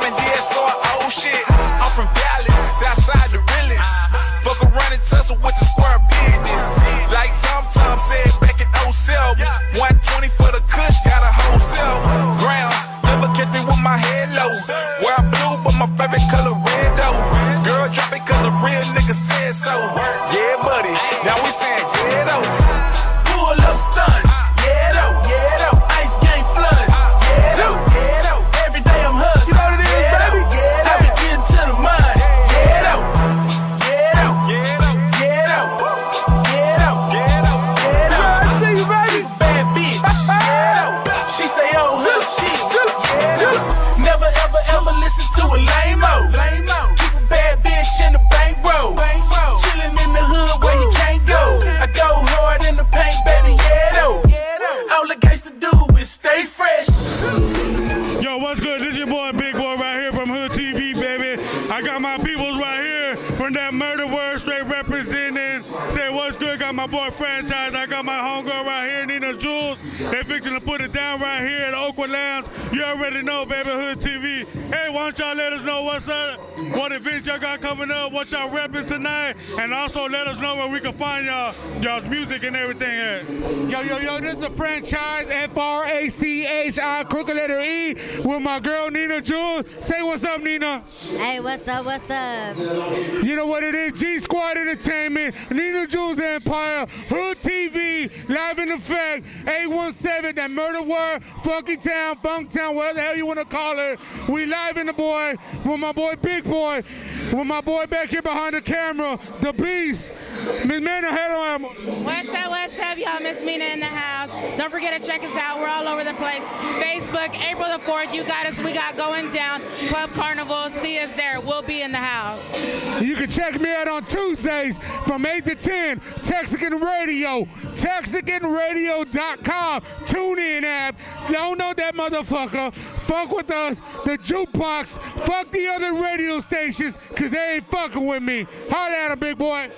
women did, so I owe shit. I'm from Dallas, outside the realest. Fuck around and tussle with your square business. Like Tom Tom said back in 07, 120 for the kush, got a whole cell. Grounds, never catch me with my head low. Wear blue, but my favorite color red though. Girl, drop it cause a real nigga said so. Yeah, buddy, now we saying yeah though. Pull up stunt. My boy franchise. I got my homegirl right here, Nina Jules. They fixing to put it down right here at Oqua Lounge. You already know, baby, Hood TV. Hey, why don't y'all let us know what's up? What events y'all got coming up? What y'all repping tonight? And also let us know where we can find y'all y'all's music and everything at. Yo, yo, yo, this is the franchise F R A C H I crooked letter E with my girl Nina Jules. Say what's up, Nina. Hey, what's up? What's up? You know what it is? G Squad Entertainment, Nina Jules Empire, Hood TV, live in effect, 817, that murder Worth, Funky Town, Funk Town, whatever the hell you want to call it. We live the boy with my boy Big Boy, with my boy back here behind the camera, the Beast. Miss Manna, head on. What's up, what's up, y'all? Miss Mina in the house. Don't forget to check us out. We're all over the place. Facebook, April the 4th, you got us. We got going down. Club Carnival. See us there. We'll be in the house. You can check me out on Tuesdays from 8 to 10, Texican Radio, TexicanRadio.com. Tune in app. Don't know that motherfucker. Fuck with us, the jukebox. Fuck the other radio stations, because they ain't fucking with me. Holla at 'em, big boy.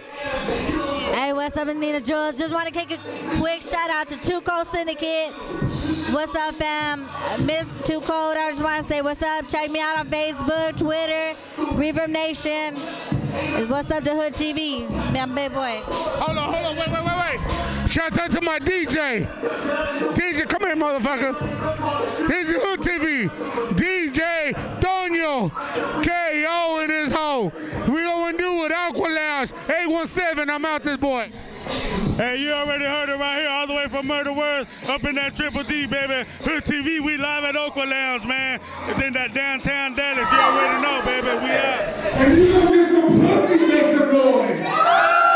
Hey, what's up, Nina Jules? Just want to kick a quick shout out to Two Cold Syndicate. What's up, fam? Miss Two Cold, I just want to say what's up. Check me out on Facebook, Twitter, ReverbNation. What's up to Hood TV? I'm Big Boy. Hold on, hold on, wait, wait, wait, wait. Shout out to my DJ. DJ, come here, motherfucker. This is Hood TV. DJ Tonyo KO in his hole. We gonna do it, Oqua Lounge. 817, I'm out this boy. Hey, you already heard it right here, all the way from Murder Worth, up in that Triple D, baby. Hood TV, we live at Oqua Lounge, man. And then that downtown Dallas, you already know, baby. We out. And you gonna get some pussy, make some noise.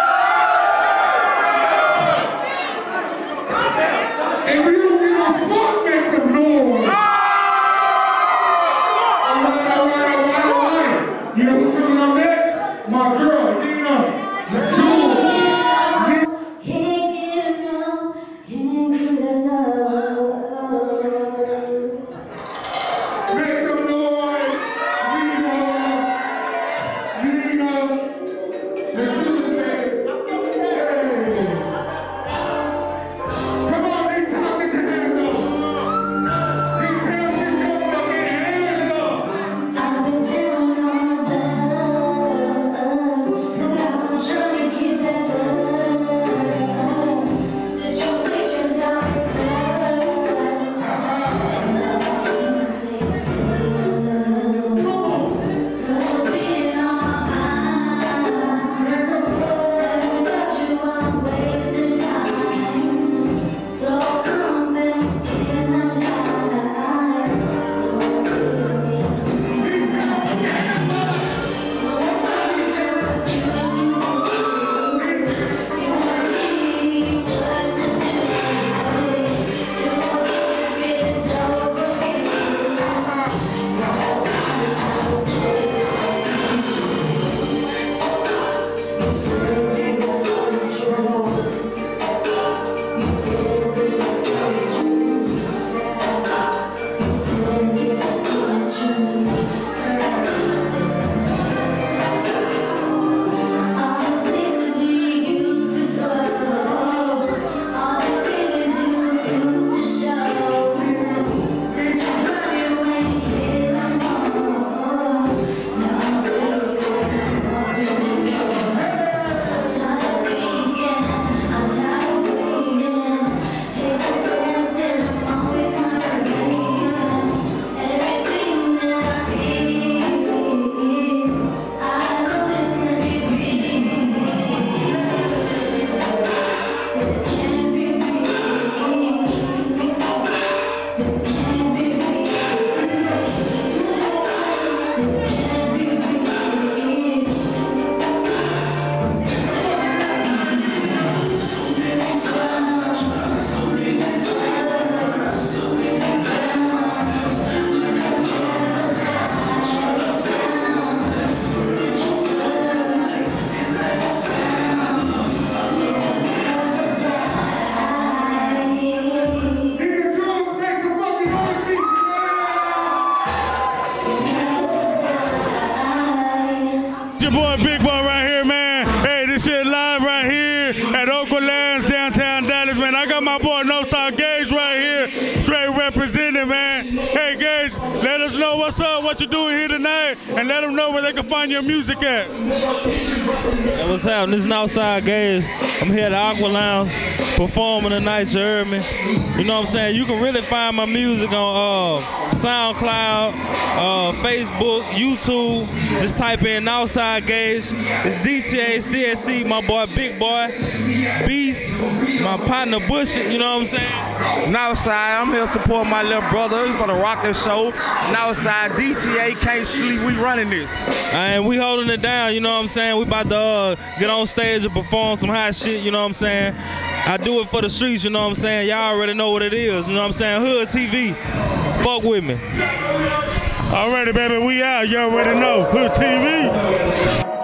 And let them know where they can find your music at. Hey, what's happening? This is Outside Gage. I'm here at Oqua Lounge performing tonight, you heard me? You know what I'm saying? You can really find my music on uh, SoundCloud, uh, Facebook, YouTube. Just type in Outside Gage. It's DTA, CSC, my boy Big Boy, Beast, my partner Bush, you know what I'm saying? Outside, I'm here to support my little brother for the Rocket Show. Northside, DTA, can't sleep, we running this. And we holding it down, you know what I'm saying? We about to uh, get on stage and perform some hot shit, you know what I'm saying? I do it for the streets, you know what I'm saying? Y'all already know what it is, you know what I'm saying? Hood TV, fuck with me. Alrighty, baby, we out. You already know. Hood TV.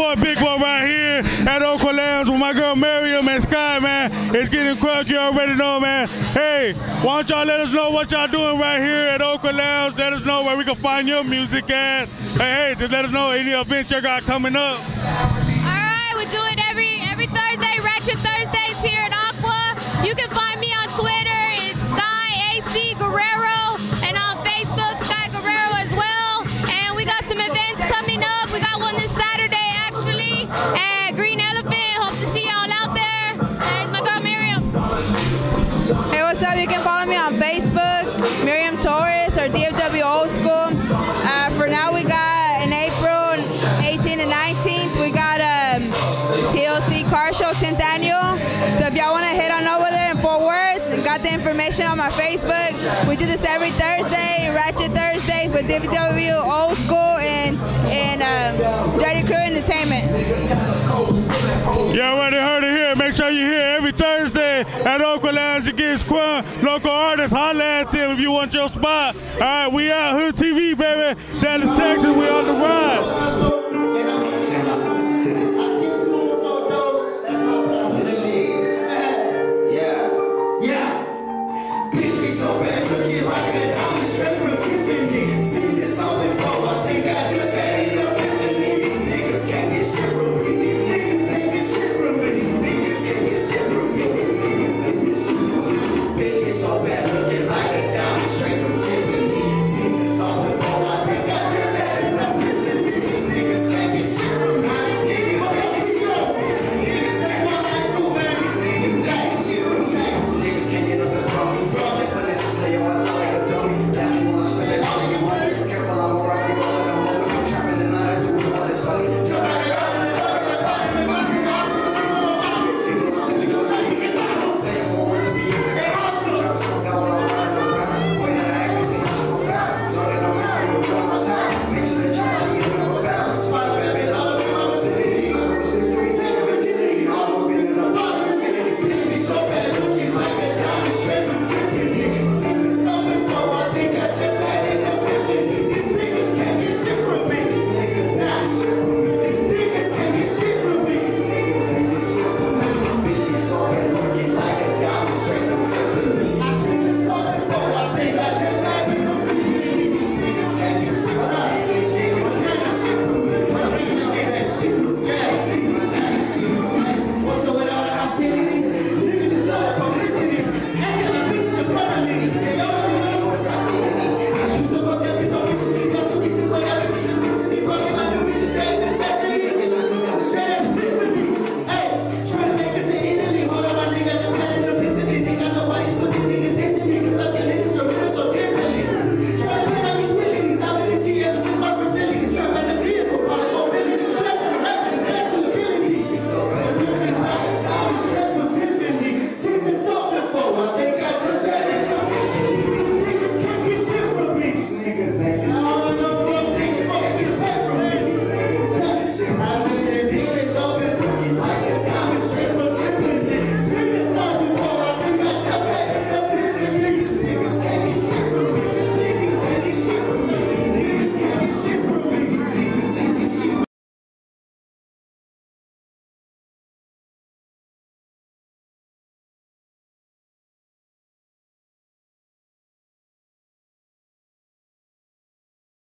Boy Big Boy right here at Oakland Lounge with my girl Miriam and Sky, man. It's getting crunk, you already know, man. Hey, why don't y'all let us know what y'all doing right here at Oakland Lounge? Let us know where we can find your music at. Hey, hey, just let us know any events you got coming up. All right, we do it The information on my Facebook. We do this every Thursday, Ratchet Thursdays with DFW Old School and and um, Dirty Crew Entertainment. You already heard it here. Make sure you're here every Thursday at Oakland Lounge. Gets crunk. Local artists, holla at them if you want your spot. All right, we out. Hood TV, baby. Dallas, Texas, we on the rise.